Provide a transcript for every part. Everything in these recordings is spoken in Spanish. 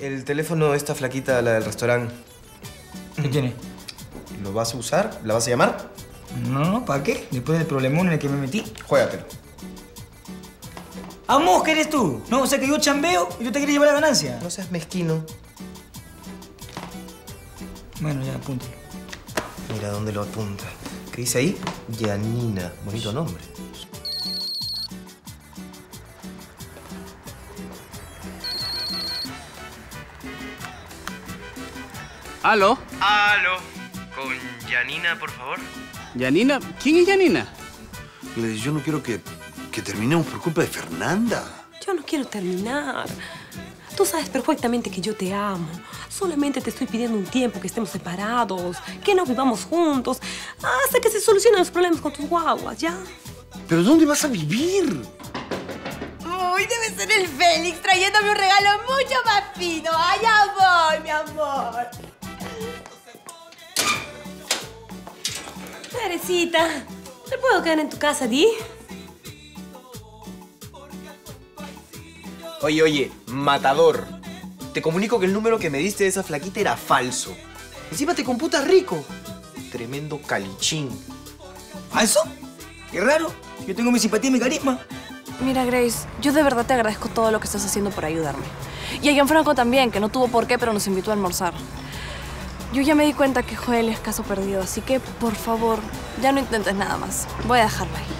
El teléfono de esta flaquita, la del restaurante. ¿Qué tiene? ¿Lo vas a usar? ¿La vas a llamar? No, no, ¿para qué? Después del problemón en el que me metí. Juégatelo. ¡Amos, ¿qué eres tú? No, o sea que yo chambeo y tú te quieres llevar la ganancia. No seas mezquino. Bueno, ya, apúntalo. Mira dónde lo apunta. ¿Qué dice ahí? Yanina. Bonito nombre. ¿Aló? Aló. Con Yanina, por favor. ¿Yanina? ¿Quién es Yanina? Yo no quiero que, que terminemos por culpa de Fernanda. Yo no quiero terminar. Tú sabes perfectamente que yo te amo. Solamente te estoy pidiendo un tiempo que estemos separados, que no vivamos juntos, hasta que se solucionen los problemas con tus guaguas, ¿ya? ¿Pero dónde vas a vivir? Uy, debe ser el Félix trayéndome un regalo mucho más fino. Allá voy, mi amor. Teresita, ¿me puedo quedar en tu casa, Di? Oye, oye, matador. Te comunico que el número que me diste de esa flaquita era falso. Encima te computas rico. Tremendo calichín. ¿Falso? Qué raro. Yo tengo mi simpatía y mi carisma. Mira, Grace, yo de verdad te agradezco todo lo que estás haciendo por ayudarme. Y a Gianfranco también, que no tuvo por qué, pero nos invitó a almorzar. Yo ya me di cuenta que Joel es caso perdido, así que, por favor, ya no intentes nada más. Voy a dejarlo ahí.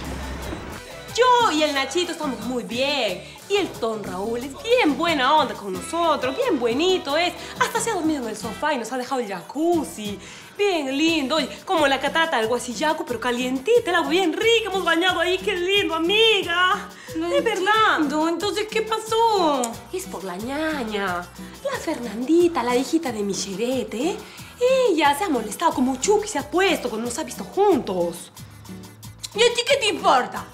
Yo y el Nachito estamos muy bien. Y el Don Raúl es bien buena onda con nosotros, bien buenito es. Hasta se ha dormido en el sofá y nos ha dejado el jacuzzi. Bien lindo, oye, como la catata del guasillaco, pero calientita, el agua bien rica, hemos bañado ahí, qué lindo, amiga. es verdad. entonces, ¿qué pasó? Es por la ñaña. La Fernandita, la hijita de Micherete, ella se ha molestado como Chucky se ha puesto cuando nos ha visto juntos. ¿Y a ti qué te importa?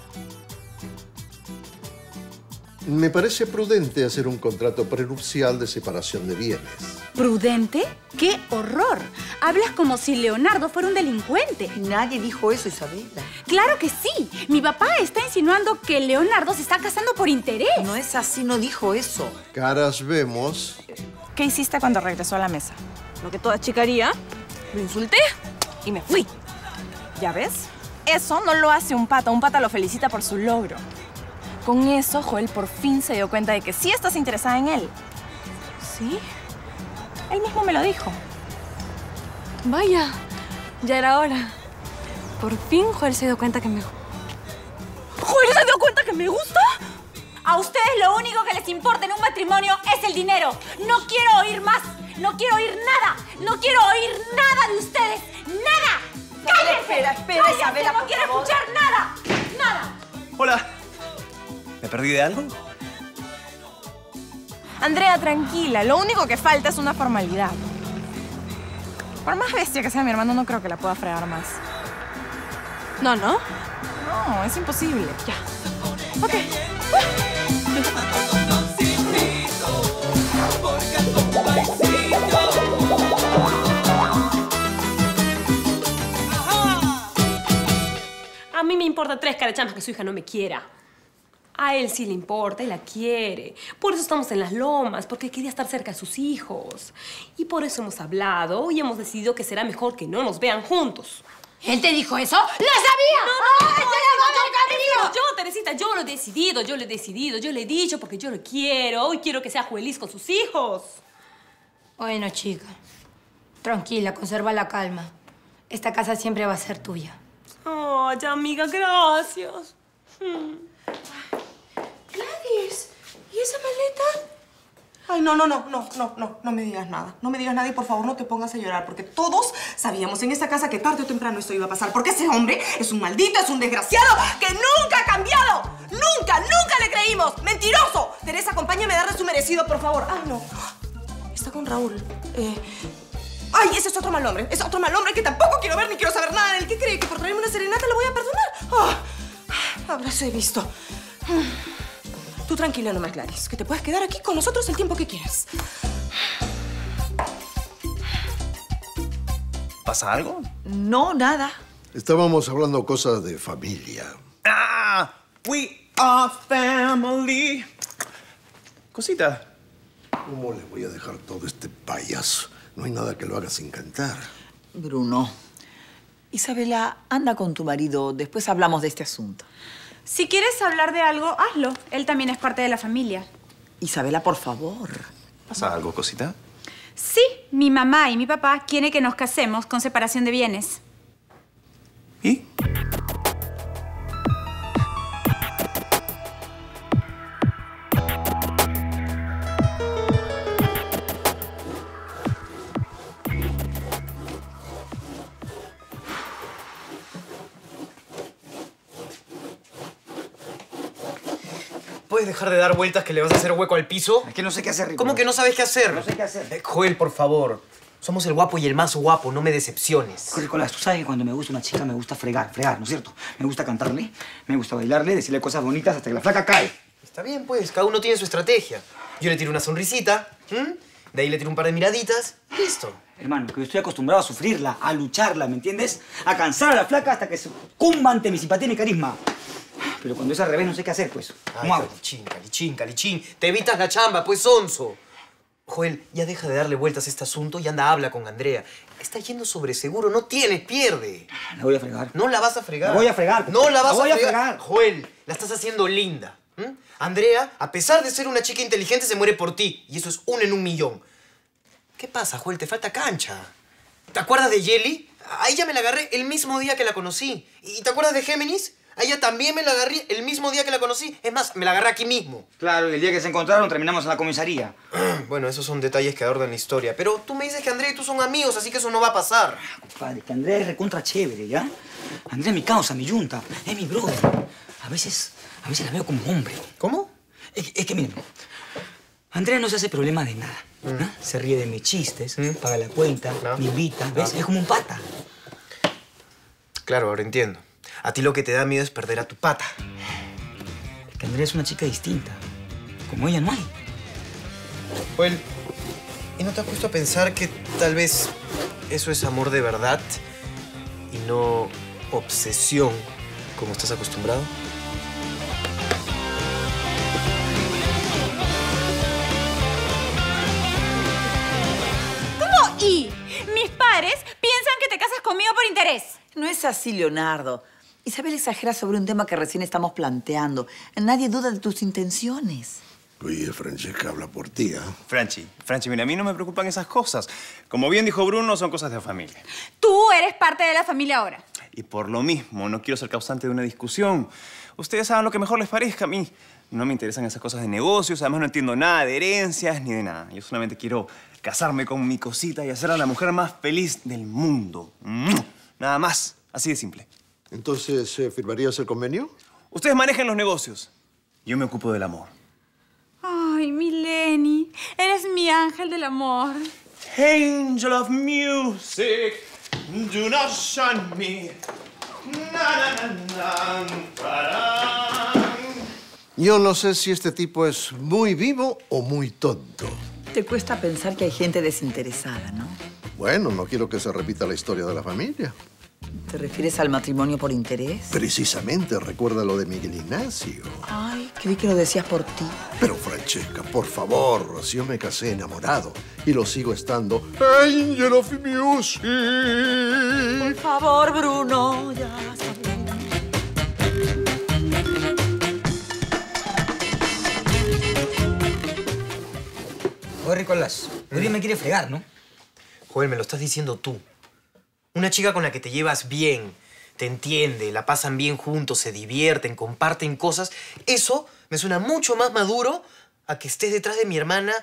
Me parece prudente hacer un contrato prenupcial de separación de bienes. ¿Prudente? ¡Qué horror! Hablas como si Leonardo fuera un delincuente. Nadie dijo eso, Isabela. ¡Claro que sí! Mi papá está insinuando que Leonardo se está casando por interés. No es así, no dijo eso. Caras vemos. ¿Qué hiciste cuando regresó a la mesa? Lo que toda chica haría. Lo insulté y me fui. ¿Ya ves? Eso no lo hace un pata. Un pata lo felicita por su logro. Con eso, Joel por fin se dio cuenta de que sí estás interesada en él. ¿Sí? Él mismo me lo dijo. Vaya, ya era hora. Por fin Joel se dio cuenta que me... ¿Joel se dio cuenta que me gusta? A ustedes lo único que les importa en un matrimonio es el dinero. No quiero oír más. No quiero oír nada. No quiero oír nada de ustedes. ¡Nada! ¡Cállense! Espera, espera, ¡Cállense! Isabela, No quiero escuchar nada. Nada. Hola. ¿Me perdí de algo? Andrea, tranquila. Lo único que falta es una formalidad. Por más bestia que sea mi hermano, no creo que la pueda fregar más. No, no. No, es imposible. Ya. Ok. A mí me importa tres carachamas que su hija no me quiera. A él sí le importa y la quiere. Por eso estamos en las lomas, porque quería estar cerca de sus hijos. Y por eso hemos hablado y hemos decidido que será mejor que no nos vean juntos. ¿Él te dijo eso? ¡Lo sabía! No, no, ¡Ay, no, mando, no, cariño! Yo, Teresita, yo lo he decidido, yo lo he decidido, yo le he dicho porque yo lo quiero y quiero que sea feliz con sus hijos. Bueno, chica. Tranquila, conserva la calma. Esta casa siempre va a ser tuya. Ay, amiga, gracias. Gladys, ¿y esa maleta? Ay, no, no, no, no, no, no, no me digas nada. No me digas nada y por favor no te pongas a llorar, porque todos sabíamos en esta casa que tarde o temprano esto iba a pasar, porque ese hombre es un maldito, es un desgraciado que nunca ha cambiado. Nunca, nunca le creímos. ¡Mentiroso! Teresa, acompáñame a darle su merecido, por favor. Ay, no. Está con Raúl. Eh... Ay, ese es otro mal hombre. Es otro mal hombre que tampoco quiero ver ni quiero saber nada de. ¿Qué cree? ¿Que por traerme una serenata lo voy a perdonar? Ah, habráse visto. Tú tranquila nomás, Gladys, que te puedes quedar aquí con nosotros el tiempo que quieras. ¿Pasa algo? No, nada. Estábamos hablando cosas de familia. ¡Ah! We are family. Cosita, ¿Cómo le voy a dejar todo este payaso? No hay nada que lo haga sin cantar. Bruno. Isabela, anda con tu marido. Después hablamos de este asunto. Si quieres hablar de algo, hazlo. Él también es parte de la familia. Isabela, por favor. ¿Pasa algo, cosita? Sí, mi mamá y mi papá quieren que nos casemos con separación de bienes. ¿Y? Dejar de dar vueltas que le vas a hacer hueco al piso? Es que no sé qué hacer, Rico. ¿Cómo que no sabes qué hacer? No sé qué hacer. Eh, Joel, por favor. Somos el guapo y el más guapo, no me decepciones. Nicolás, tú sabes que cuando me gusta una chica me gusta fregar, fregar, ¿no es cierto? Me gusta cantarle, me gusta bailarle, decirle cosas bonitas hasta que la flaca cae. Está bien, pues, cada uno tiene su estrategia. Yo le tiro una sonrisita, ¿m? de ahí le tiro un par de miraditas, listo. Hermano, que yo estoy acostumbrado a sufrirla, a lucharla, ¿me entiendes? A cansar a la flaca hasta que se cumba ante mi simpatía y mi carisma. Pero cuando es al revés no sé qué hacer, pues. Ay, ¿Cómo hago? calichín, calichín, calichín. Te evitas la chamba, pues, sonso. Joel, ya deja de darle vueltas a este asunto y anda, habla con Andrea. Está yendo sobre seguro, no tienes, pierde. La voy a fregar. No la vas a fregar. La voy a fregar. No la vas La voy a a fregar. fregar. Joel, la estás haciendo linda. Andrea, a pesar de ser una chica inteligente, se muere por ti. Y eso es uno en un millón. ¿Qué pasa, Joel? Te falta cancha. ¿Te acuerdas de Jelly? A ella me la agarré el mismo día que la conocí. ¿Y te acuerdas de Géminis? A ella también me la agarré el mismo día que la conocí. Es más, me la agarré aquí mismo. Claro, y el día que se encontraron terminamos en la comisaría. Bueno, esos son detalles que adornan la historia. Pero tú me dices que Andrea y tú son amigos, así que eso no va a pasar. Compadre, que Andrea es recontra chévere, ¿ya? Andrea es mi causa, mi yunta, es mi brother. A veces, a veces la veo como hombre. ¿Cómo? Es, es que miren, Andrea no se hace problema de nada. ¿no? Se ríe de mis chistes, paga la cuenta, No. me invita, ¿ves? Es como un pata. Claro, ahora entiendo. A ti lo que te da miedo es perder a tu pata. Es que Andrea es una chica distinta. Como ella no hay. Joel, ¿y no te has puesto a pensar que tal vez eso es amor de verdad y no obsesión como estás acostumbrado? ¿Cómo y? Mis padres piensan que te casas conmigo por interés. No es así, Leonardo. Isabel exagera sobre un tema que recién estamos planteando. Nadie duda de tus intenciones. Oye, Francesca habla por ti, ¿ah? Franchi, Franchi, mira, a mí no me preocupan esas cosas. Como bien dijo Bruno, son cosas de familia. Tú eres parte de la familia ahora. Y por lo mismo, no quiero ser causante de una discusión. Ustedes hagan lo que mejor les parezca a mí. No me interesan esas cosas de negocios, además no entiendo nada de herencias ni de nada. Yo solamente quiero casarme con mi cosita y hacer a la mujer más feliz del mundo. Nada más, así de simple. Entonces, eh, ¿firmarías el convenio? Ustedes manejen los negocios. Yo me ocupo del amor. Ay, mi Lenny, eres mi ángel del amor. Angel of music, do not shun me. Na, na, na, na, tarán. Yo no sé si este tipo es muy vivo o muy tonto. Te cuesta pensar que hay gente desinteresada, ¿no? Bueno, no quiero que se repita la historia de la familia. ¿Te refieres al matrimonio por interés? Precisamente recuerda lo de Miguel Ignacio. Ay, creí que lo decías por ti. Pero, Francesca, por favor, si yo me casé enamorado y lo sigo estando. Angel of Music. Por favor, Bruno, ya. Oye, Nicolás, Uri me quiere fregar, ¿no? Joel, me lo estás diciendo tú. Una chica con la que te llevas bien, te entiende, la pasan bien juntos, se divierten, comparten cosas. Eso me suena mucho más maduro a que estés detrás de mi hermana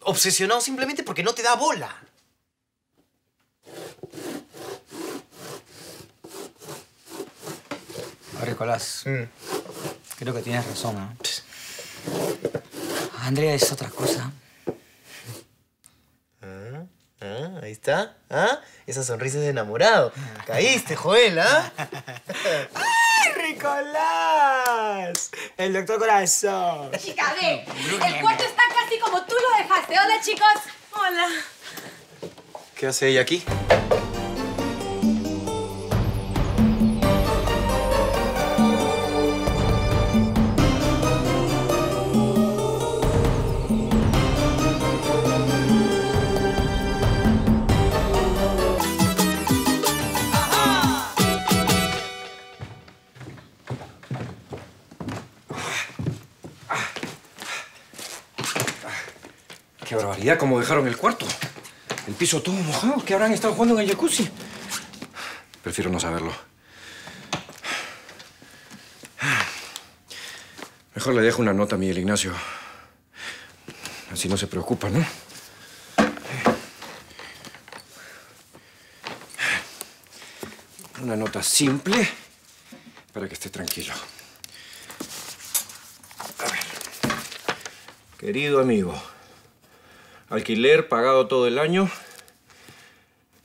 obsesionado simplemente porque no te da bola. Nicolás, Mm. creo que tienes razón, ¿ah? Andrea es otra cosa. Ah, ah, ahí está. ¿Ah? Esa sonrisa de enamorado. Caíste, Joel, ¿ah? ¡Ay, Nicolás! El doctor Corazón. Chica, ve, el cuarto está casi como tú lo dejaste. Hola, chicos. Hola. ¿Qué hace ella aquí? Barbaridad, cómo dejaron el cuarto. El piso todo mojado. ¿Qué habrán estado jugando en el jacuzzi? Prefiero no saberlo. Mejor le dejo una nota a Miguel Ignacio. Así no se preocupa, ¿no? Una nota simple para que esté tranquilo. A ver. Querido amigo, alquiler pagado todo el año.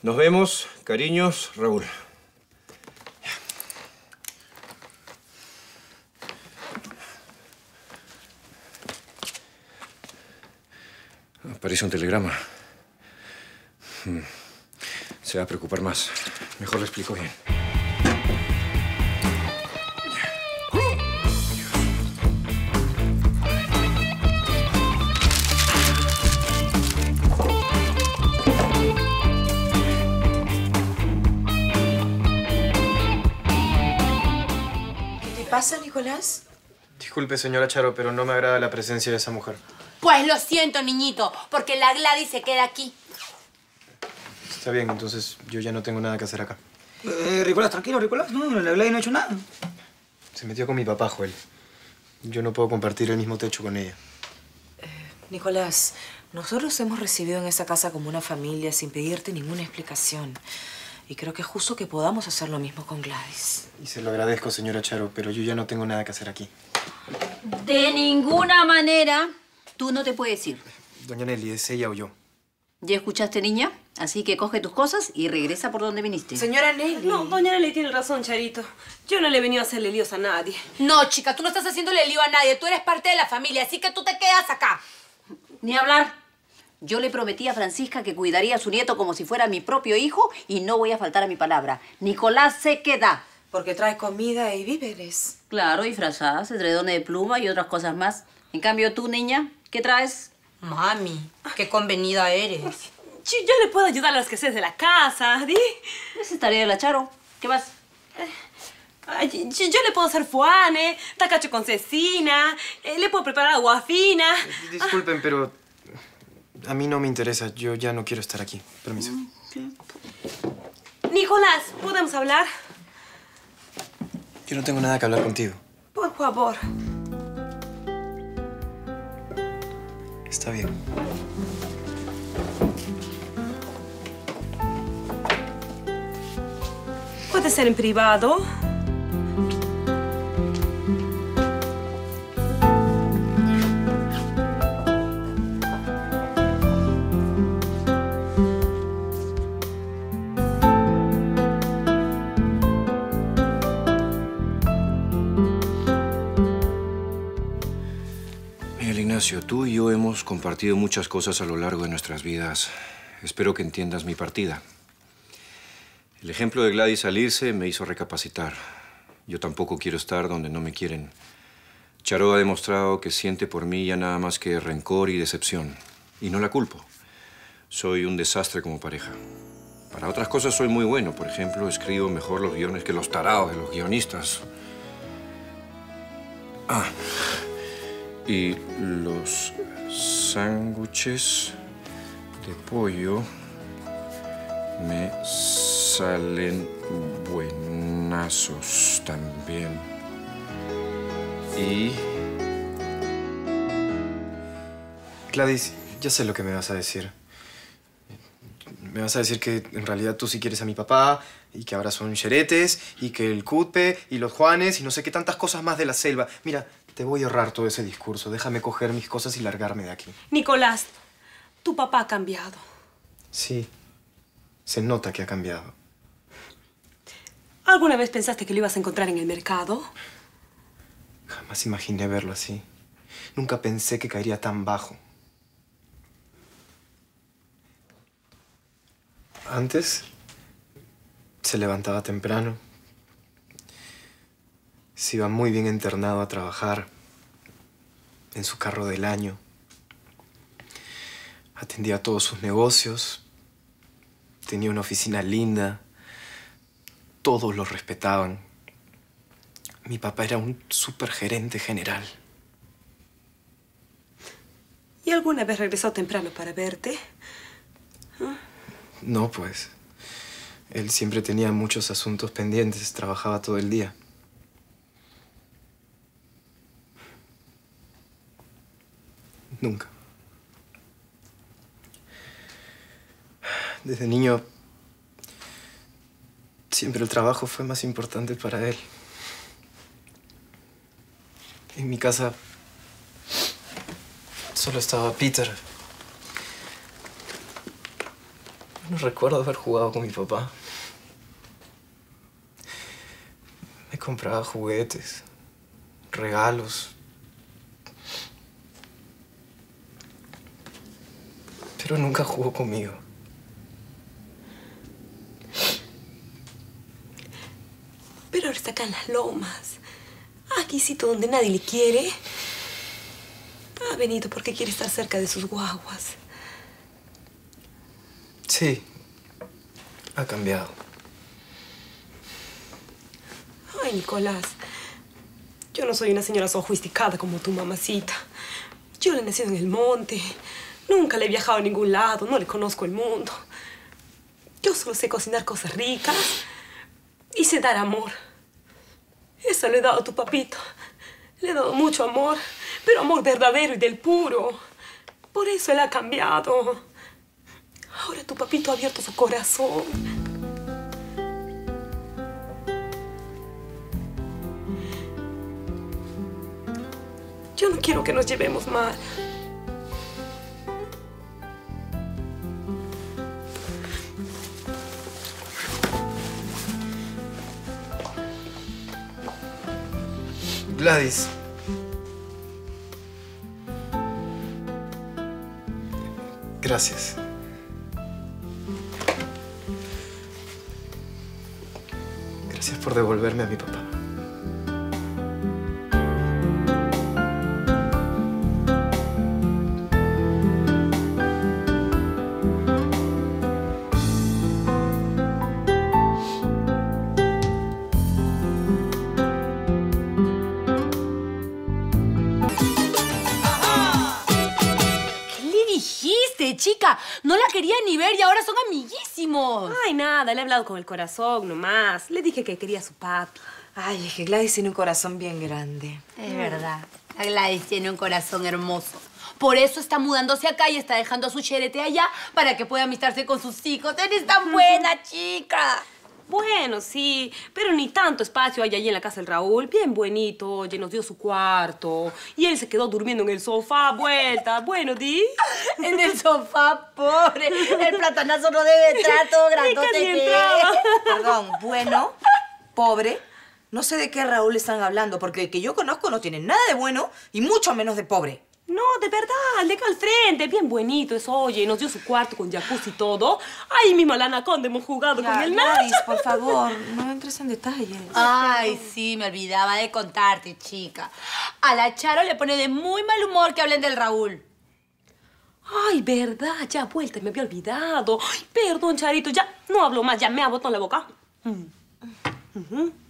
Nos vemos, cariños, Raúl. Parece un telegrama. Hmm. Se va a preocupar más. Mejor le explico bien. Pasa, Nicolás? Disculpe, señora Charo, pero no me agrada la presencia de esa mujer. Pues lo siento, niñito, porque la Gladys se queda aquí. Está bien, entonces yo ya no tengo nada que hacer acá. Eh, Nicolás, tranquilo, Nicolás. No, la Gladys no ha hecho nada. Se metió con mi papá, Joel. Yo no puedo compartir el mismo techo con ella. Nicolás, nosotros hemos recibido en esta casa como una familia sin pedirte ninguna explicación. Y creo que es justo que podamos hacer lo mismo con Gladys. Y se lo agradezco, señora Charo, pero yo ya no tengo nada que hacer aquí. De ninguna manera tú no te puedes ir. Doña Nelly, ¿es ella o yo? ¿Ya escuchaste, niña? Así que coge tus cosas y regresa por donde viniste. Señora Nelly. No, doña Nelly tiene razón, Charito. Yo no le he venido a hacerle líos a nadie. No, chica, tú no estás haciéndole lío a nadie. Tú eres parte de la familia, así que tú te quedas acá. Ni hablar. Yo le prometí a Francisca que cuidaría a su nieto como si fuera mi propio hijo y no voy a faltar a mi palabra. Nicolás se queda. Porque trae comida y víveres. Claro, y frazadas, edredones de pluma y otras cosas más. En cambio, tú, niña, ¿qué traes? Mami, qué convenida eres. Yo, yo le puedo ayudar a los que de la casa, ¿di? Esa es tarea de la Charo. ¿Qué más? Ay, yo, yo le puedo hacer fuane, tacacho con cecina, eh, le puedo preparar agua fina. Disculpen, pero a mí no me interesa. Yo ya no quiero estar aquí. Permiso. Nicolás, ¿podemos hablar? Yo no tengo nada que hablar contigo. Por favor. Está bien. Puede ser en privado. Ignacio, tú y yo hemos compartido muchas cosas a lo largo de nuestras vidas. Espero que entiendas mi partida. El ejemplo de Gladys salirse me hizo recapacitar. Yo tampoco quiero estar donde no me quieren. Charo ha demostrado que siente por mí ya nada más que rencor y decepción. Y no la culpo. Soy un desastre como pareja. Para otras cosas soy muy bueno. Por ejemplo, escribo mejor los guiones que los tarados de los guionistas. Ah, y los sándwiches de pollo me salen buenazos también. Y Gladys, ya sé lo que me vas a decir. Me vas a decir que en realidad tú sí quieres a mi papá y que ahora son xeretes y que el cutpe y los juanes y no sé qué tantas cosas más de la selva. Mira, te voy a ahorrar todo ese discurso. Déjame coger mis cosas y largarme de aquí. Nicolás, tu papá ha cambiado. Sí, se nota que ha cambiado. ¿Alguna vez pensaste que lo ibas a encontrar en el mercado? Jamás imaginé verlo así. Nunca pensé que caería tan bajo. Antes se levantaba temprano. Se iba muy bien internado a trabajar en su carro del año. Atendía todos sus negocios. Tenía una oficina linda. Todos lo respetaban. Mi papá era un supergerente general. ¿Y alguna vez regresó temprano para verte? No, pues. Él siempre tenía muchos asuntos pendientes, trabajaba todo el día. Nunca. Desde niño, siempre el trabajo fue más importante para él. En mi casa solo estaba Peter. No recuerdo haber jugado con mi papá. Me compraba juguetes, regalos. Pero nunca jugó conmigo. Pero ahora está acá en las lomas. Aquí sitio donde nadie le quiere. Ha venido porque quiere estar cerca de sus guaguas. Sí, ha cambiado. Ay, Nicolás. Yo no soy una señora sofisticada como tu mamacita. Yo le he nacido en el monte. Nunca le he viajado a ningún lado. No le conozco el mundo. Yo solo sé cocinar cosas ricas y sé dar amor. Eso le he dado a tu papito. Le he dado mucho amor, pero amor verdadero y del puro. Por eso él ha cambiado. Ahora tu papito ha abierto su corazón. Yo no quiero que nos llevemos mal. Gladys. Gracias. Gracias por devolverme a mi papá. Chica? No la quería ni ver y ahora son amiguísimos. Ay, nada, le he hablado con el corazón nomás. Le dije que quería a su papi. Ay, es que Gladys tiene un corazón bien grande. Es verdad. La Gladys tiene un corazón hermoso. Por eso está mudándose acá y está dejando a su cherete allá para que pueda amistarse con sus hijos. Eres tan buena, chica. Bueno, sí, pero ni tanto espacio hay allí en la casa del Raúl. Bien bonito, oye, nos dio su cuarto. Y él se quedó durmiendo en el sofá, vuelta. Bueno, Di. En el sofá, pobre. El platanazo no debe entrar todo grandote. que. Perdón, bueno, pobre. No sé de qué Raúl están hablando, porque el que yo conozco no tiene nada de bueno y mucho menos de pobre. No, de verdad, de acá al frente, bien bonito es, oye, nos dio su cuarto con jacuzzi y todo. Ahí mismo la anaconda hemos jugado con el Nacho. por favor, no entres en detalles. Ay, sí, me olvidaba de contarte, chica. A la Charo le pone de muy mal humor que hablen del Raúl. Ay, verdad, ya vuelta, me había olvidado. Ay, perdón, Charito, ya no hablo más, ya me ha botado en la boca. Mm.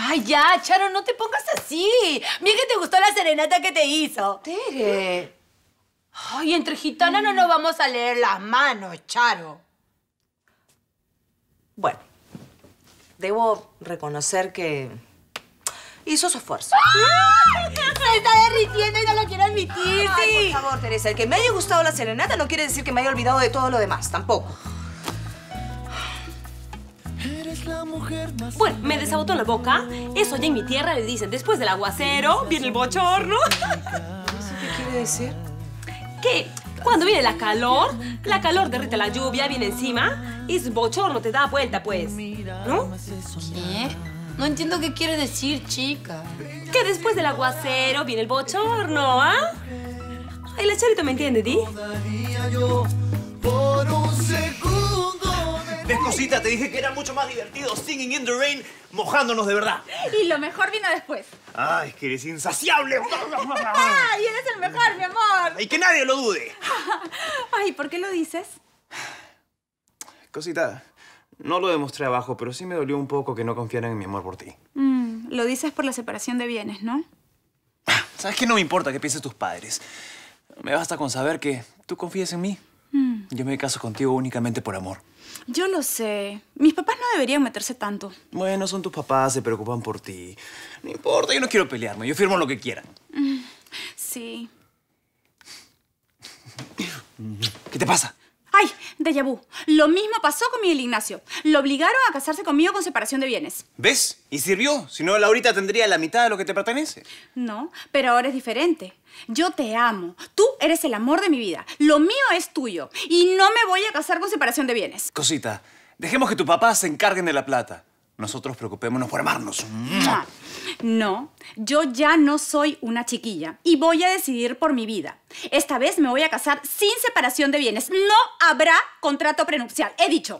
Ay, ya, Charo, no te pongas así. Bien que te gustó la serenata que te hizo. Tere. Ay, entre gitanas no nos vamos a leer las manos, Charo. Bueno, debo reconocer que hizo su esfuerzo. ¡Ay! Se está derritiendo y no lo quiero admitir, Ay, por favor, Teresa, el que me haya gustado la serenata no quiere decir que me haya olvidado de todo lo demás, tampoco. Bueno, me desabotó en la boca. Eso ya en mi tierra le dicen, después del aguacero viene el bochorno. ¿Qué quiere decir? Que cuando viene la calor, la calor derrite la lluvia, viene encima y es bochorno, te da vuelta, pues. ¿No? ¿Qué? No entiendo qué quiere decir, chica. Que después del aguacero viene el bochorno, ¿ah? Ay, la Charito me entiende, Di. ¿Ves, cosita? Te dije que era mucho más divertido singing in the rain, mojándonos de verdad. Y lo mejor vino después. Ay, que eres insaciable. ¡Ay, eres el mejor, mi amor! Y que nadie lo dude. Ay, ¿por qué lo dices? Cosita, no lo demostré abajo, pero sí me dolió un poco que no confiaran en mi amor por ti. Mm, lo dices por la separación de bienes, ¿no? ¿Sabes qué? No me importa qué piensen tus padres. Me basta con saber que tú confías en mí. Mm, Yo me caso contigo únicamente por amor. Yo lo sé. Mis papás no deberían meterse tanto. Bueno, son tus papás, se preocupan por ti. No importa, yo no quiero pelearme. Yo firmo lo que quieran. Mm, Sí. ¿Qué te pasa? ¡Ay! Déjà vu. Lo mismo pasó con Miguel Ignacio. Lo obligaron a casarse conmigo con separación de bienes. ¿Ves? Y sirvió. Si no, Laurita tendría la mitad de lo que te pertenece. No, pero ahora es diferente. Yo te amo. Tú eres el amor de mi vida. Lo mío es tuyo. Y no me voy a casar con separación de bienes. Cosita, dejemos que tu papá se encarguen de la plata. Nosotros preocupémonos por amarnos. No, yo ya no soy una chiquilla y voy a decidir por mi vida. Esta vez me voy a casar sin separación de bienes. No habrá contrato prenupcial. He dicho.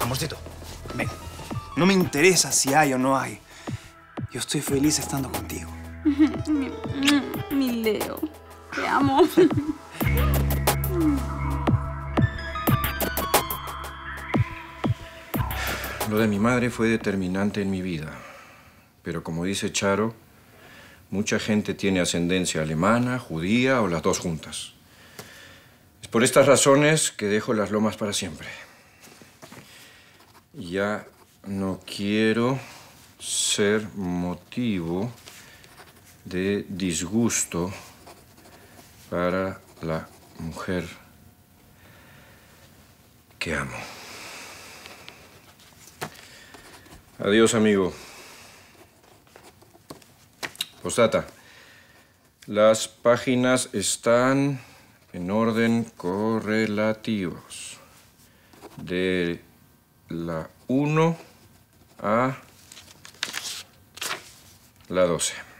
Amorcito, ven. No me interesa si hay o no hay. Yo estoy feliz estando contigo. mi, mi Leo, te amo. Lo de mi madre fue determinante en mi vida. Pero como dice Charo, mucha gente tiene ascendencia alemana, judía o las dos juntas. Es por estas razones que dejo las lomas para siempre. Ya no quiero ser motivo de disgusto para la mujer que amo. Adiós, amigo. Postdata. Las páginas están en orden correlativos. De la 1 a la 12.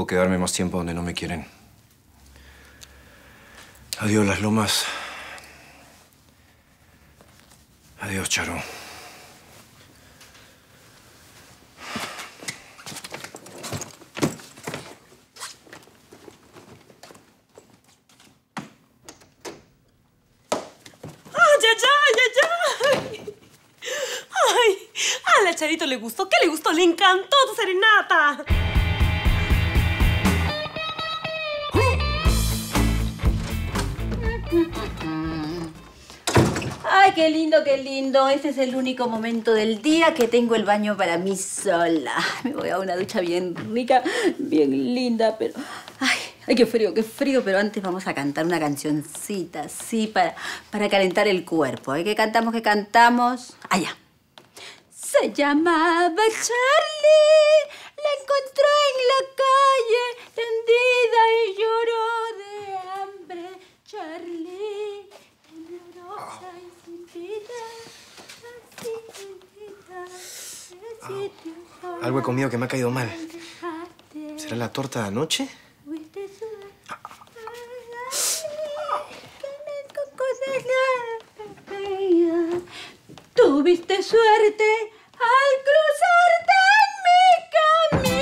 Puedo quedarme más tiempo donde no me quieren. Adiós, las lomas. Adiós, Charo. Charito le gustó. ¿Qué le gustó? Le encantó tu serenata. Ay, qué lindo, qué lindo. Este es el único momento del día que tengo el baño para mí sola. Me voy a una ducha bien rica, bien linda, pero... Ay, ay, qué frío, qué frío. Pero antes vamos a cantar una cancioncita, sí, para, para calentar el cuerpo. ¿eh? ¿Qué cantamos, qué cantamos? Allá. Se llamaba Charlie, la encontró en la calle, tendida y lloró de hambre. Charlie, temblorosa y sin vida, así de sitio solo Algo he comido que me ha caído mal. ¿Será la torta de anoche? Tuviste suerte al cruzarte en mi camino.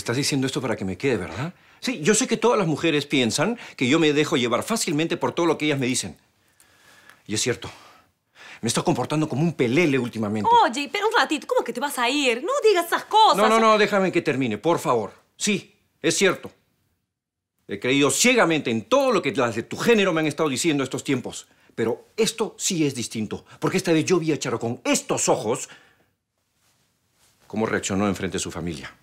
Estás diciendo esto para que me quede, ¿verdad? Sí, yo sé que todas las mujeres piensan que yo me dejo llevar fácilmente por todo lo que ellas me dicen. Y es cierto. Me estoy comportando como un pelele últimamente. Oye, pero un ratito, ¿cómo que te vas a ir? No digas esas cosas. No, no, no, déjame que termine, por favor. Sí, es cierto. He creído ciegamente en todo lo que las de tu género me han estado diciendo estos tiempos. Pero esto sí es distinto, porque esta vez yo vi a Charo con estos ojos cómo reaccionó enfrente de su familia.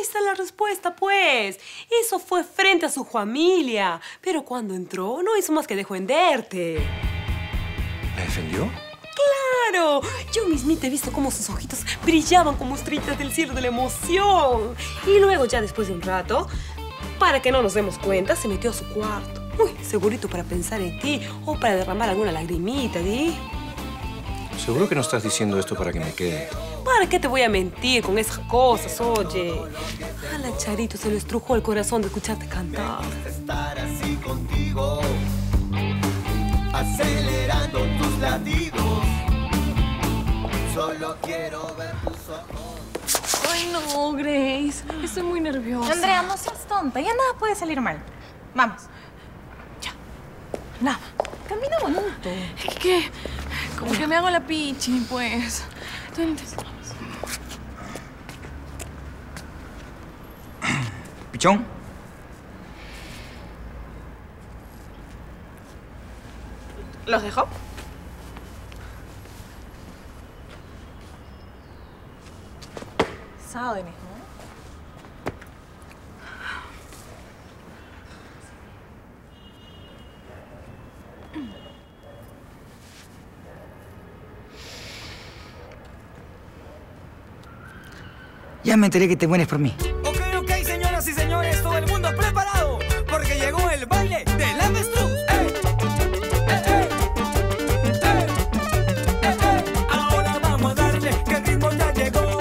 Ahí está la respuesta, pues. Eso fue frente a su familia. Pero cuando entró, no hizo más que defenderte. ¿Me defendió? ¡Claro! Yo mismita he visto cómo sus ojitos brillaban como estrellas del cielo de la emoción. Y luego, ya después de un rato, para que no nos demos cuenta, se metió a su cuarto. Uy, segurito para pensar en ti o para derramar alguna lagrimita, ¿di? Seguro que no estás diciendo esto para que me quede. ¿Para qué te voy a mentir con esas cosas, oye? A la Charito se le estrujó el corazón de escucharte cantar. estar así contigo, acelerando tus latidos. Solo quiero ver tus ojos. Ay, no, Grace. Estoy muy nerviosa. Andrea, no seas tonta. Ya nada puede salir mal. Vamos. Ya. Nada. Camina bonito. Es que, como que me hago la pichi, pues. Entonces, Pichón. ¿Los dejo? Sábados, Ya me enteré que te mueres por mí. Ok, ok, señoras y señores, todo el mundo preparado, porque llegó el baile del avestruz. Ahora vamos a darle que el ritmo ya llegó.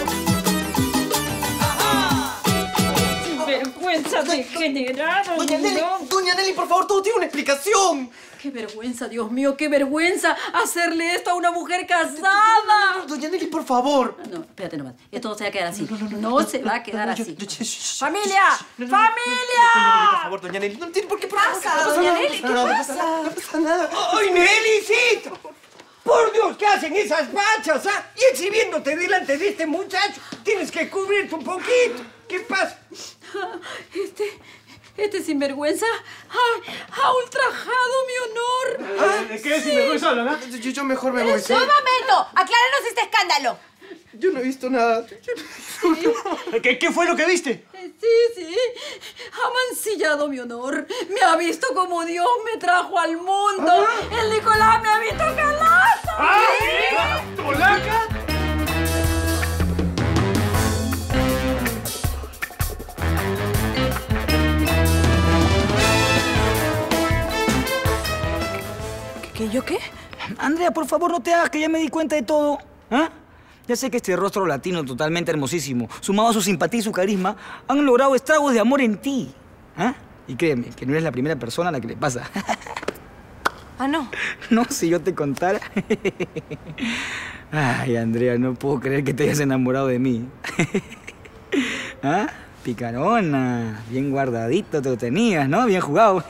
vergüenza degenerado. Doña Nelly, Doña Nelly, por favor, todo tiene una explicación. Qué vergüenza, Dios mío, qué vergüenza hacerle esto a una mujer casada. Doña Nelly, por favor. No, espérate nomás. Esto no se va a quedar así. No, se va a quedar así. ¡Familia! ¡Familia! Por favor, Doña Nelly, no tiene por qué pasa, No doña Nelly? no ¿Qué no pasa? No pasa nada. ¡Ay, Nelicito! Por Dios, ¿qué hacen esas bachas, ah? Y exhibiéndote delante de este muchacho, tienes que cubrirte un poquito. ¿Qué pasa? Este, este sinvergüenza ha, ha ultrajado mi honor. ¿De qué sinvergüenza hablan, ah? Yo, yo mejor me voy, ¿sí? ¡Un momento! ¡Acláranos este escándalo! Yo no he visto nada. ¿Qué, qué fue lo que viste? Sí, sí. Ha mancillado mi honor. Me ha visto como Dios me trajo al mundo. El Nicolás me ha visto calaza. ¿Ah, sí? ¿Polaca? ¿Qué, yo qué? Andrea, por favor, no te hagas que ya me di cuenta de todo. ¿Ah? Ya sé que este rostro latino totalmente hermosísimo, sumado a su simpatía y su carisma, han logrado estragos de amor en ti. ¿Ah? Y créeme, que no eres la primera persona a la que le pasa. Ah, no. No, si yo te contara. Ay, Andrea, no puedo creer que te hayas enamorado de mí. ¿Ah? Picarona. Bien guardadito te lo tenías, ¿no? Bien jugado.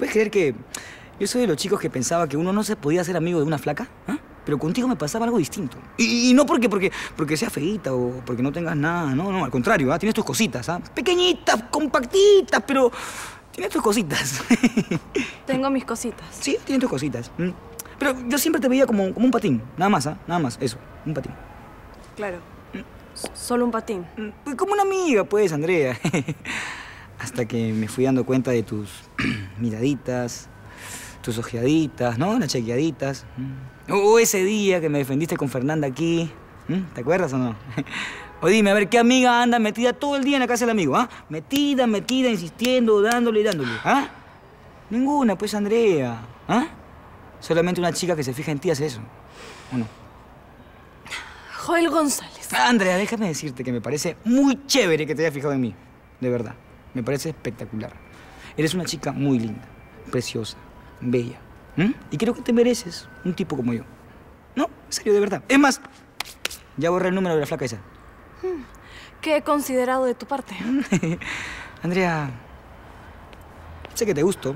¿Puedes creer que yo soy de los chicos que pensaba que uno no se podía hacer amigo de una flaca? ¿Ah? Pero contigo me pasaba algo distinto. Y, y no porque, porque, porque sea feíta o porque no tengas nada, no, no, al contrario, ¿ah? tienes tus cositas, ¿ah? Pequeñitas, compactitas, pero tienes tus cositas. Tengo mis cositas. Sí, tienes tus cositas. Pero yo siempre te veía como, como un patín, nada más, ¿ah? Nada más, eso, un patín. Claro. Solo un patín. Pues como una amiga, pues, Andrea. Hasta que me fui dando cuenta de tus miraditas, tus ojeaditas, ¿no? Las chequeaditas. Mm. O ese día que me defendiste con Fernanda aquí. ¿Mm? ¿Te acuerdas o no? O dime, a ver, ¿qué amiga anda metida todo el día en la casa del amigo, ah? Metida, metida, insistiendo, dándole y dándole, ¿ah? Ninguna, pues, Andrea, ¿ah? Solamente una chica que se fija en ti hace eso, ¿o no? Joel González. Andrea, déjame decirte que me parece muy chévere que te hayas fijado en mí. De verdad. Me parece espectacular. Eres una chica muy linda, preciosa, bella. Y creo que te mereces un tipo como yo. No, en serio, de verdad. Es más, ya borré el número de la flaca esa. ¿Qué he considerado de tu parte? Andrea, sé que te gusto.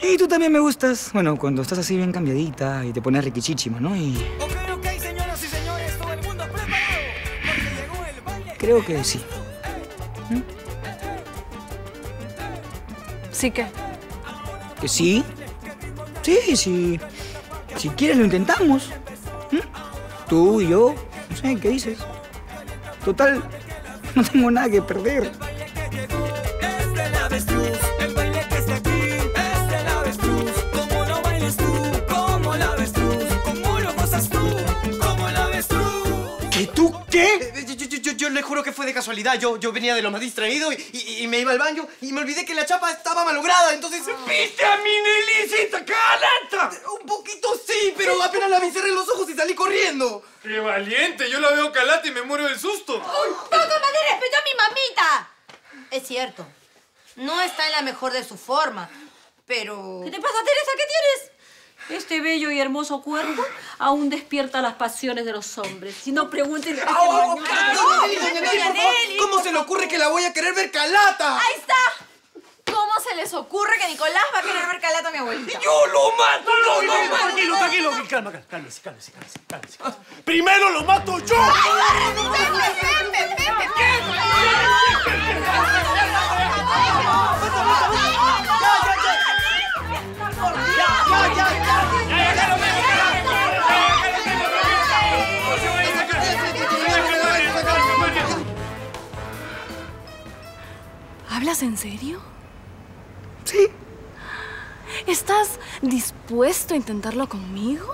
Y tú también me gustas. Bueno, cuando estás así bien cambiadita y te pones riquichichima, ¿no? Y Ok, ok, señoras y señores, todo el mundo preparado, porque llegó el baile. creo que sí. Sí que. ¿Que sí? Sí, sí. Si quieres lo intentamos. ¿Mm? Tú y yo. No sé, ¿qué dices? Total, no tengo nada que perder. Le juro que fue de casualidad. Yo, yo venía de lo más distraído y, y- y me iba al baño y me olvidé que la chapa estaba malograda. Entonces. ¿Viste a mi Nelicita calata? Un poquito sí, pero apenas la vi cerré los ojos y salí corriendo. ¡Qué valiente! Yo la veo calata y me muero del susto. ¡Poco me respeto a mi mamita! Es cierto. No está en la mejor de su forma. Pero... ¿Qué te pasa, Teresa? ¿Qué tienes? Este bello y hermoso cuerpo aún despierta las pasiones de los hombres. Si no, pregúntenle este ¡Oh! ¡No, ¿Cómo se le ocurre que la voy a querer ver calata? ¡Ahí está! ¿Cómo se les ocurre que Nicolás va a querer ver calata a mi abuelita? ¡Yo lo mato! ¡Yo lo mato! Tranquilo, tranquilo. Calma, cálmese, cálmese, cálmese. Primero lo mato yo. ¿Hablas en serio? Sí. ¿Estás dispuesto a intentarlo conmigo?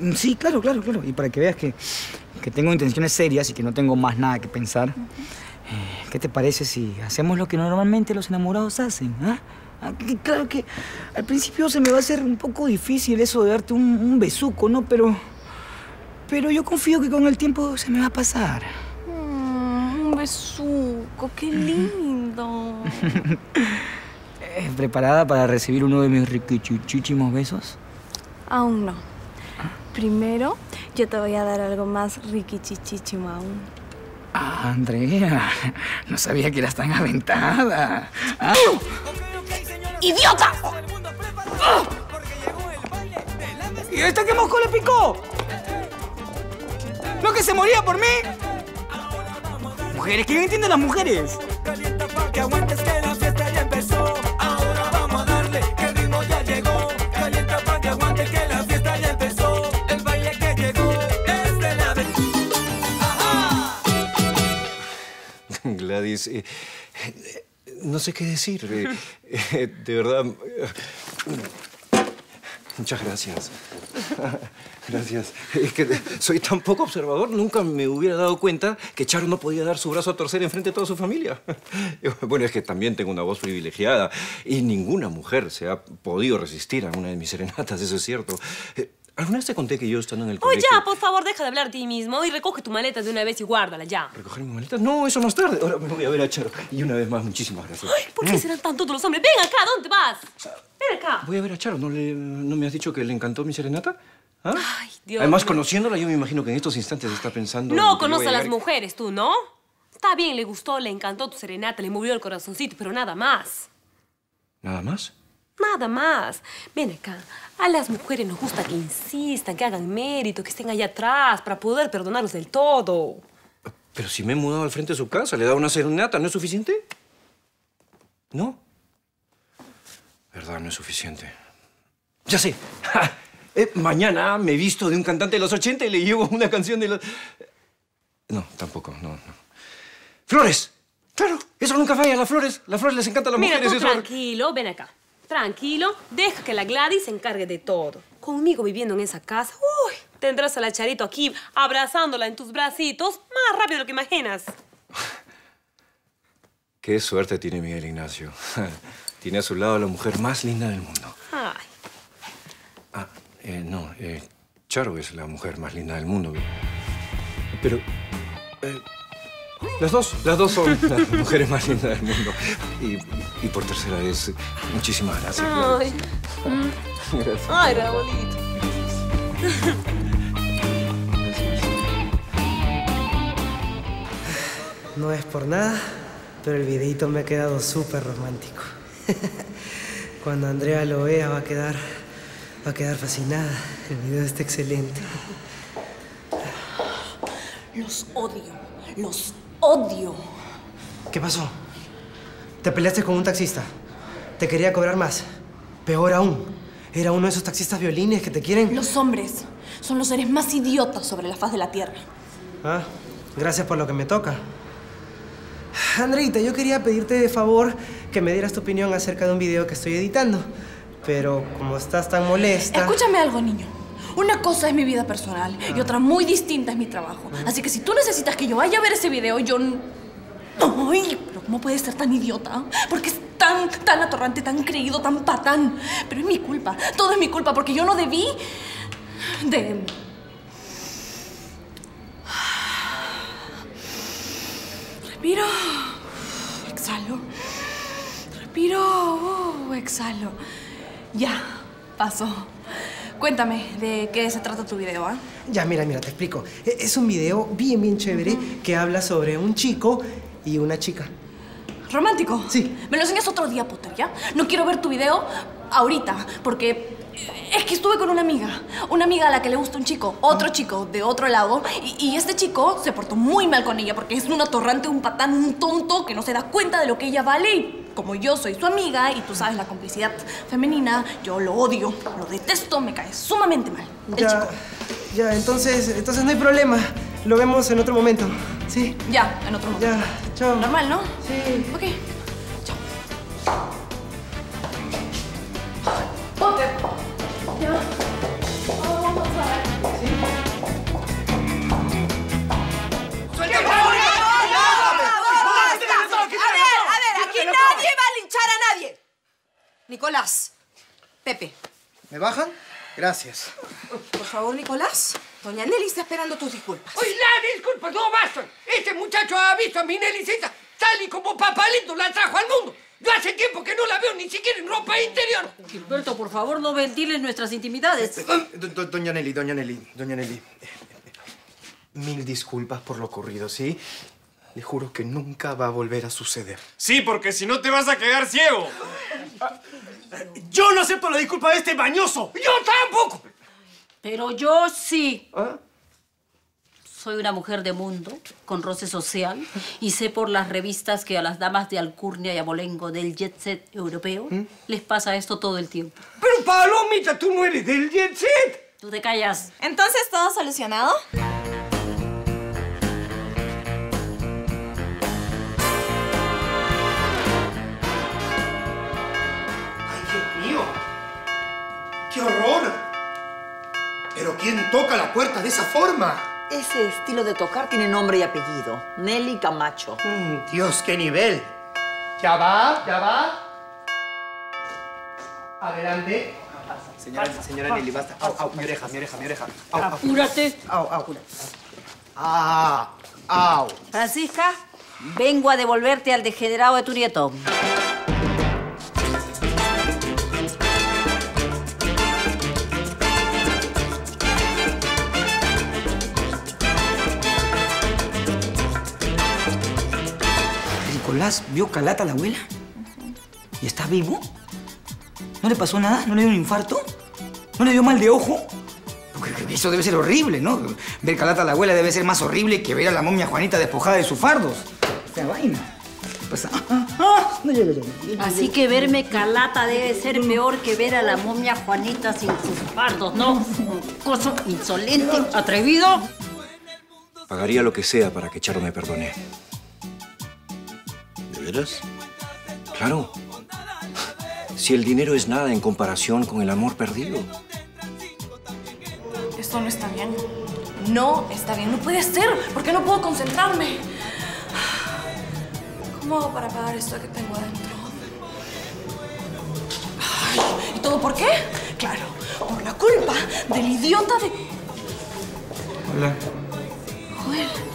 Mm, Sí, claro, claro, claro. Y para que veas que, que tengo intenciones serias y que no tengo más nada que pensar, eh, ¿qué te parece si hacemos lo que normalmente los enamorados hacen? que- Claro que al principio se me va a hacer un poco difícil eso de darte un, un besuco, ¿no? Pero, pero yo confío que con el tiempo se me va a pasar. Besuco, qué lindo. ¿Preparada para recibir uno de mis riquichuchísimos besos? Aún no. Primero, yo te voy a dar algo más riquichichichimo aún. Ah, Andrea, no sabía que eras tan aventada. Ah. ¡Idiota! ¿Y esta qué mosco le picó? ¿No que se moría por mí? Mujeres, ¿quién entiende las mujeres? Que aguantes que la fiesta ya empezó. Ahora vamos a darle que el ritmo ya llegó. Calienta pa' que aguante que la fiesta ya empezó. El baile que llegó es de la Gladys, eh, eh, no sé qué decir. eh, eh, de verdad. eh, Muchas gracias. Gracias. Es que soy tan poco observador, nunca me hubiera dado cuenta que Charo no podía dar su brazo a torcer enfrente de toda su familia. Bueno, es que también tengo una voz privilegiada y ninguna mujer se ha podido resistir a una de mis serenatas, eso es cierto. Eh, ¿Alguna vez te conté que yo estando en el Oye, colegio... ya, por favor, deja de hablar a ti mismo y recoge tu maleta de una vez y guárdala ya. ¿Recoger mi maleta? No, eso más tarde. Ahora me voy a ver a Charo. Y una vez más, muchísimas gracias. ¿Por qué serán tantos los hombres? Ven acá, ¿dónde vas? Ven acá. Voy a ver a Charo. ¿No, le, ¿No me has dicho que le encantó mi serenata? ¿Ah? Dios Además, conociéndola, yo me imagino que en estos instantes está pensando... en No conoce a las mujeres, tú, ¿no? Está bien, le gustó, le encantó tu serenata, le movió el corazoncito, pero nada más. ¿Nada más? Nada más. Ven acá. A las mujeres nos gusta que insistan, que hagan mérito, que estén allá atrás para poder perdonarlos del todo. Pero si me he mudado al frente de su casa, le he dado una serenata, ¿no es suficiente? ¿No? ¿Verdad? No es suficiente. Ya sé. Ja. Eh, mañana me he visto de un cantante de los 80 y le llevo una canción de los... No, tampoco, no, no. ¡Flores! Claro, eso nunca falla, las flores. Las flores les encantan a las Mira, mujeres. tú eso- tranquilo, ven acá. Tranquilo, deja que la Gladys se encargue de todo. Conmigo viviendo en esa casa, uy, tendrás a la Charito aquí abrazándola en tus bracitos más rápido de lo que imaginas. Qué suerte tiene Miguel Ignacio. tiene a su lado a la mujer más linda del mundo. Ay, eh, no, eh, Charo es la mujer más linda del mundo. Pero... eh, las dos, las dos son las mujeres más lindas del mundo. Y, y por tercera vez, muchísimas gracias. ay, Gladys. Gracias. ay, Rabolito. No es por nada, pero el videito me ha quedado súper romántico. Cuando Andrea lo vea va a quedar, va a quedar fascinada. El video está excelente. Los odio. Los odio. ¿Qué pasó? ¿Te peleaste con un taxista? ¿Te quería cobrar más? Peor aún, era uno de esos taxistas violines que te quieren... Los hombres son los seres más idiotas sobre la faz de la tierra. Ah, gracias por lo que me toca. Andreita, yo quería pedirte de favor que me dieras tu opinión acerca de un video que estoy editando. Pero como estás tan molesta... Escúchame algo, niño. Una cosa es mi vida personal y otra muy distinta es mi trabajo. Así que si tú necesitas que yo vaya a ver ese video, yo... ¡Ay! Pero ¿cómo puedes ser tan idiota? Porque es tan, tan atorrante, tan creído, tan patán. Pero es mi culpa. Todo es mi culpa porque yo no debí de... Respiro. Exhalo. Respiro. Oh, exhalo. Ya, pasó. Cuéntame, ¿de qué se trata tu video, ah? Ya, mira, mira, te explico. E- Es un video bien, bien chévere que habla sobre un chico y una chica. ¿Romántico? Sí. Me lo enseñas otro día, Potter, ¿ya? No quiero ver tu video ahorita, porque es que estuve con una amiga. Una amiga a la que le gusta un chico, otro chico de otro lado. Y, y este chico se portó muy mal con ella porque es un atorrante, un patán, un tonto que no se da cuenta de lo que ella vale. Y como yo soy su amiga y tú sabes la complicidad femenina, yo lo odio, lo detesto, me cae sumamente mal. El Ya, chico. ya, entonces, entonces no hay problema. Lo vemos en otro momento. Sí. Ya, en otro momento. Ya, chao. Normal, ¿no? Sí. Ok. Potter. Nicolás, Pepe, ¿Me bajan? Gracias. Por favor, Nicolás. Doña Nelly está esperando tus disculpas. Oye, la disculpa, no bastan. Este muchacho ha visto a mi Nelicita tal y como papalito la trajo al mundo. Yo hace tiempo que no la veo ni siquiera en ropa interior. Gilberto, por favor, no ventiles nuestras intimidades. Do- do- doña Nelly, doña Nelly, doña Nelly. Mil disculpas por lo ocurrido, ¿sí? Le juro que nunca va a volver a suceder. Sí, porque si no te vas a quedar ciego. Yo no acepto la disculpa de este bañoso. Yo tampoco. Pero yo sí. Soy una mujer de mundo, con roce social, y sé por las revistas que a las damas de alcurnia y abolengo del jet set europeo les pasa esto todo el tiempo. Pero Palomita, tú no eres del jet set. Tú te callas. Entonces, ¿todo solucionado? Quién toca la puerta de esa forma? Ese estilo de tocar tiene nombre y apellido. Nelly Camacho. Mm, Dios, qué nivel. Ya va, ya va. Adelante. Señora, señora Nelly, basta. Au, au, mi oreja, mi oreja, mi oreja. Au, au. Apúrate. Au, au. Ah, au. Francisca, vengo a devolverte al degenerado de tu ¿Nicolás vio calata a la abuela? ¿Y está vivo? ¿No le pasó nada? ¿No le dio un infarto? ¿No le dio mal de ojo? Porque eso debe ser horrible, ¿no? Ver calata a la abuela debe ser más horrible que ver a la momia Juanita despojada de sus fardos. Esta vaina. Pues, ah, ah, ah, no. Así que verme calata debe ser peor que ver a la momia Juanita sin sus fardos, ¿no? Coso insolente, atrevido. Pagaría lo que sea para que Charo me perdone. Claro. Si el dinero es nada en comparación con el amor perdido. Esto no está bien. No está bien. No puede ser. ¿Por qué no puedo concentrarme? ¿Cómo hago para pagar esto que tengo adentro? Ay, ¿Y todo por qué? Claro, por la culpa del idiota de... Hola. Joel.